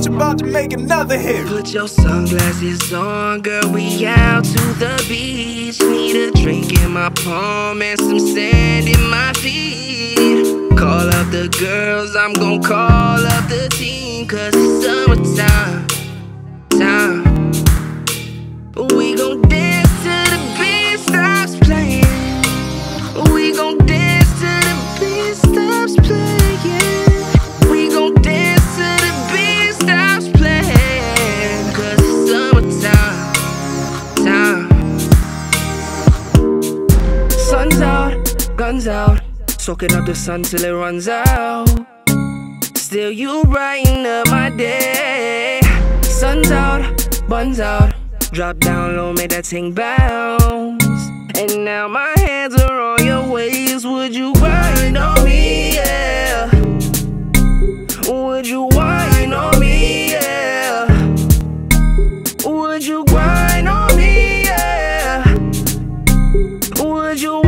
Clutch about to make another hit. Put your sunglasses on, girl. We out to the beach. Need a drink in my palm and some sand in my feet. Call up the girls, I'm gon' call up the team. Cause it's summertime. Time. We gon' dance till the beat stops playing. We gon' dance till the beat stops playing. Guns out. Soaking up the sun till it runs out. Still, you brighten up my day. Sun's out, buns out. Drop down low, make that thing bounce. And now my hands are on your waist. Would you grind on me? Yeah. Would you whine on me? Yeah. Would you grind on me? Yeah. Would you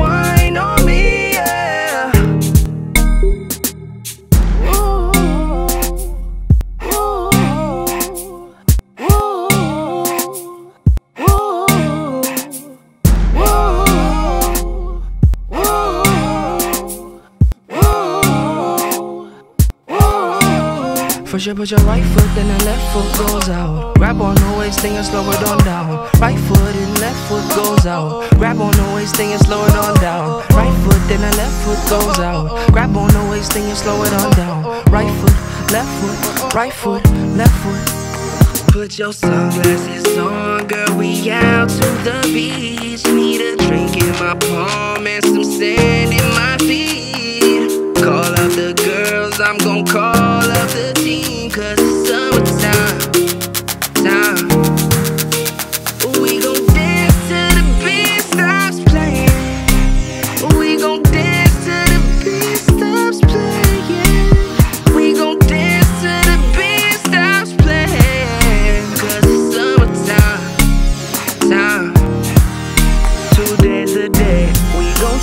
First you put your right foot, then the left foot goes out. Grab on the waist, thing and slow it on down. Right foot and left foot goes out. Grab on the waist, thing and slow it on down. Right foot, then the left foot goes out. Grab on the waist, thing and slow it on down. Right foot, left foot, right foot, left foot. Put your sunglasses on, girl. We out to the beach. Need a drink in my palm and some sand in my feet. Call up the girls, I'm gon' call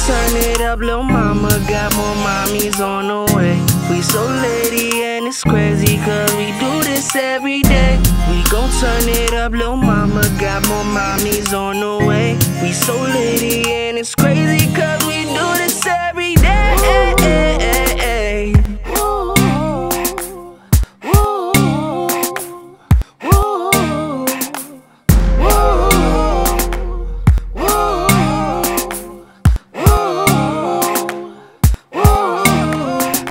turn it up, lil' mama. Got more mommies on the way. We so lady and it's crazy cause we do this every day. We gon' turn it up, lil' mama. Got more mommies on the way. We so lady and it's crazy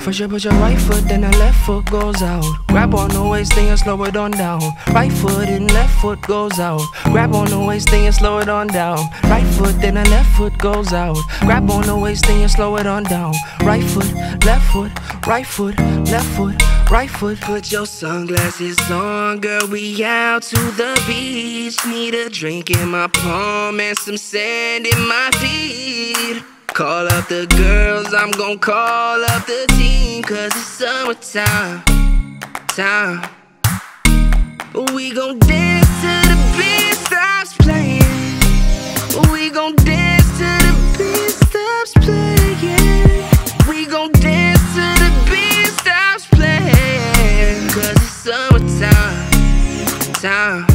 First you put your right foot, then the left foot goes out. Grab on the waist, then you slow it on down. Right foot and left foot goes out. Grab on the waist, then you slow it on down. Right foot, then the left foot goes out. Grab on the waist, then you slow it on down. Right foot, left foot, right foot, left foot, right foot. Put your sunglasses on, girl. We out to the beach. Need a drink in my palm and some sand in my feet. Call up the girls, I'm gon' call up the team, cause it's summertime. Time. We gon' dance till the beat stops playing. We gon' dance till the beat stops playing. We gon' dance till the beat stops playing, cause it's summertime. Time.